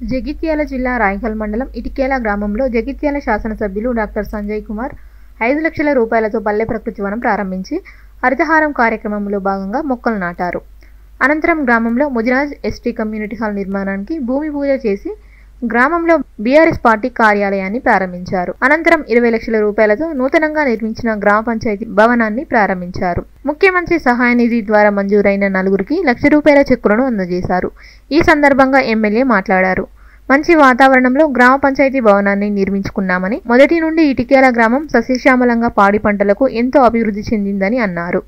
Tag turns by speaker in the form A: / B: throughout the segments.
A: జగిత్యాల జిల్లా రాయకల్ మండలం ఇటికేల గ్రామంలో జగిత్యాల శాసనసభ్యులు డాక్టర్ సంజయ్ కుమార్ ఐదు లక్షల రూపాయలతో పల్లె ప్రకృతి వనం ప్రారంభించి హరితహారం కార్యక్రమంలో భాగంగా మొక్కలు నాటారు. అనంతరం గ్రామంలో ముజరాజ్ ఎస్టీ కమ్యూనిటీ హాల్ నిర్మాణానికి భూమి పూజ చేసి గ్రామంలో బీఆర్ఎస్ పార్టీ కార్యాలయాన్ని ప్రారంభించారు. అనంతరం ఇరవై లక్షల రూపాయలతో నూతనంగా నిర్మించిన గ్రామ పంచాయతీ భవనాన్ని ప్రారంభించారు. ముఖ్యమంత్రి సహాయ నిధి ద్వారా మంజూరైన నలుగురికి లక్ష రూపాయల చెక్కులను అందజేశారు. ఈ సందర్భంగా ఎమ్మెల్యే మాట్లాడారు. మంచి వాతావరణంలో గ్రామ పంచాయతీ భవనాన్ని నిర్మించుకున్నామని మొదటి నుండి ఇటికేల గ్రామం సస్యశ్యామలంగా పాడి పంటలకు ఎంతో అభివృద్ధి చెందిందని అన్నారు.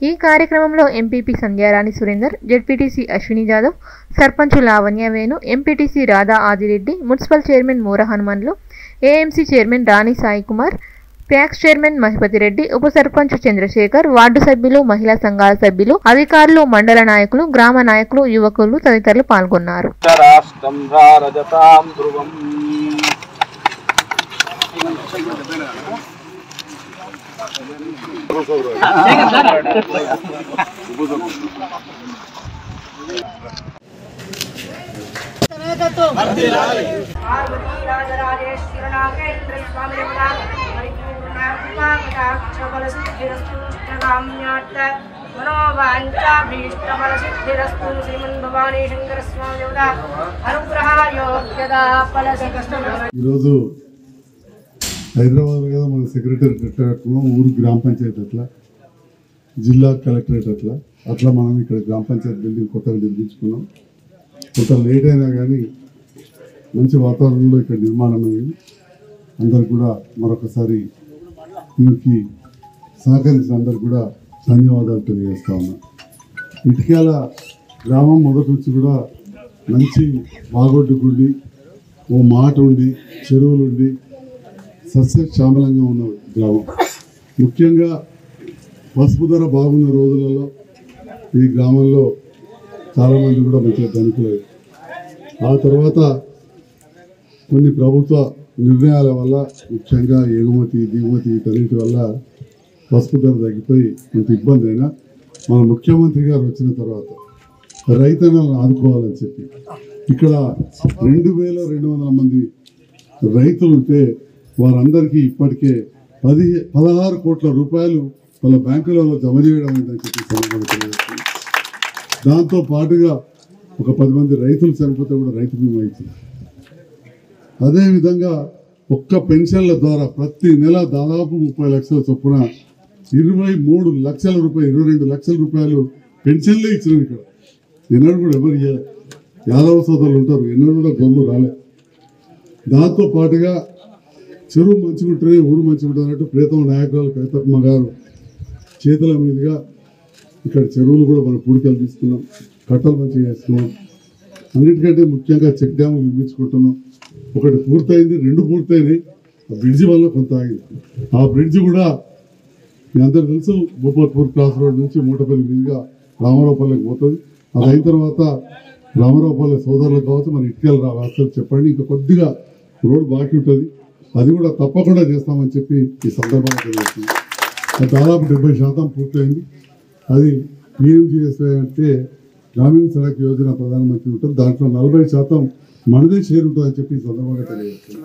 A: ఈ కార్యక్రమంలో MPP Sandhyarani Surender ZPTC Ashwini Jadhav sarpanch Lavanya Venu MPTC Radha Adireddy municipal chairman Moora Hanumanlu AMC chairman Rani Sai Kumar PACS chairman Mahipati Reddy ఉప సర్పంచ్ చంద్రశేఖర్ వార్డు సభ్యులు మహిళా సంఘాల సభ్యులు అధికారులు మండల నాయకులు గ్రామ నాయకులు యువకులు తదితరులు పాల్గొన్నారు.
B: రాష్ట్రం రజతాం ధ్రువం
C: మనోవాంఛాభీష్టఫలసిద్ధిరస్తు శ్రీమన్ భవానీ శంకర స్వామి దేవత అనుగ్రహాయోగ్యదా ఫలసిద్ధిరస్తు
D: ఈరోజు హైదరాబాద్ కదా మన సెక్రటరీ అట్లా ఊరు గ్రామ పంచాయతీ అట్లా జిల్లా కలెక్టరేట్ అట్లా అట్లా మనం ఇక్కడ గ్రామ పంచాయతీ బిల్డింగ్ కొత్తగా నిర్మించుకున్నాం. కొంత లేట్ అయినా కానీ మంచి వాతావరణంలో ఇక్కడ నిర్మాణం అయింది. అందరు కూడా మరొకసారి దీనికి సహకరించిన అందరు కూడా ధన్యవాదాలు తెలియజేస్తా ఉన్నా. ఇటుకాల గ్రామం మొదటి నుంచి కూడా మంచి బాగొడ్డుకుండి ఓ మాట ఉండి చెరువులు ఉండి సస్యశ్యామలంగా ఉన్న గ్రామం. ముఖ్యంగా పసుపు ధర బాగున్న రోజులలో ఈ గ్రామంలో చాలామంది కూడా మంచిగా ధనికులయ్యారు ఆ తర్వాత కొన్ని ప్రభుత్వ నిర్ణయాల వల్ల ముఖ్యంగా ఎగుమతి దిగుమతి వీటన్నిటి వల్ల పసుపు ధర తగ్గిపోయి కొంత ఇబ్బంది అయినా మన ముఖ్యమంత్రి గారు వచ్చిన తర్వాత రైతన్నలను ఆదుకోవాలని చెప్పి ఇక్కడ రెండు వేల రెండు వందల మంది రైతులు ఉంటే వారందరికీ ఇప్పటికే పది పదహారు కోట్ల రూపాయలు వాళ్ళ బ్యాంకులలో జమ చేయడం అయిందని చెప్పి దాంతో పాటుగా ఒక పది మంది రైతులు చనిపోతే కూడా రైతు బీమా ఇచ్చింది అదేవిధంగా ఒక్క పెన్షన్ల ద్వారా ప్రతి నెల దాదాపు ముప్పై లక్షల చొప్పున ఇరవై మూడు లక్షల రూపాయలు ఇరవై రెండు లక్షల రూపాయలు పెన్షన్లే ఇచ్చినాం ఇక్కడ. ఎన్నడూ కూడా ఎవరు యాదవ సోదరులు ఉంటారు ఎన్నడూ కూడా గొంతు రాలే. దాంతో పాటుగా చెరువు మంచిగా ఉంటేనే ఊరు మంచిగా ఉంటుంది అన్నట్టు ప్రీతం నాయకురాలు కవితమ్మ గారు చేతుల మీదుగా ఇక్కడ చెరువులు కూడా మనం పూడికలు తీసుకున్నాం కట్టలు మంచిగా వేస్తున్నాం. అన్నిటికంటే ముఖ్యంగా చెక్ డ్యామ్ నిర్మించుకుంటున్నాం. ఒకటి పూర్తయింది రెండు పూర్తయినాయి. ఆ బ్రిడ్జి వల్ల కొంత ఆగింది. ఆ బ్రిడ్జి కూడా మీ అందరు తెలుసు భూపత్పూర్ క్రాస్ రోడ్ నుంచి మూటపల్లి మీదుగా రామరావుపల్లికి పోతుంది. అది అయిన తర్వాత రామరావుపల్లి సోదరులకు కావచ్చు మన ఇటుకలు రావాల్సి చెప్పండి. ఇంకా కొద్దిగా రోడ్ బాకీ ఉంటుంది. అది కూడా తప్పకుండా చేస్తామని చెప్పి ఈ సందర్భంగా తెలియజేస్తుంది దాదాపు డెబ్బై శాతం పూర్తయింది. అది పిఎంజిఎస్వై అంటే గ్రామీణ సడక్ యోజన ప్రధానమంత్రి ఉంటుంది. దాంట్లో నలభై శాతం మనదే చేరుంటుందని చెప్పి ఈ సందర్భంగా తెలియజేస్తుంది